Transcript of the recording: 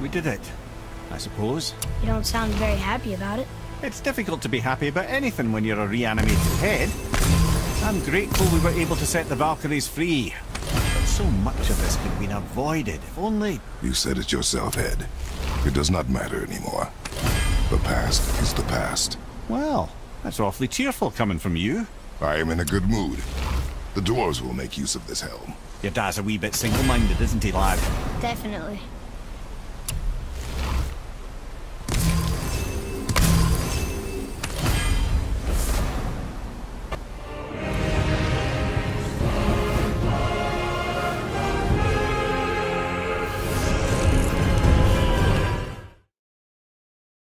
we did it. I suppose. You don't sound very happy about it. It's difficult to be happy about anything when you're a reanimated head. I'm grateful we were able to set the Valkyries free. But so much of this could have been avoided, if only... You said it yourself, Head. It does not matter anymore. The past is the past. Well, that's awfully cheerful coming from you. I am in a good mood. The dwarves will make use of this helm. Your dad's a wee bit single-minded, isn't he, lad? Definitely.